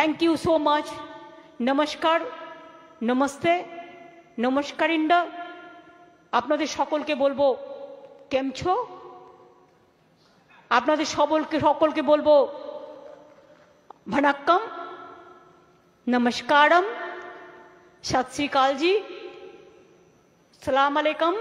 thank you so much নমস্কার নমস্তে নমস্কার ইন্ডা আপনাদের সকলকে বলবো কেমছো আপনাদের সকলকে সকলকে বলবো ভনাক্কম नमस्कारम सत श्रीकाल जी सलाम अलैकुम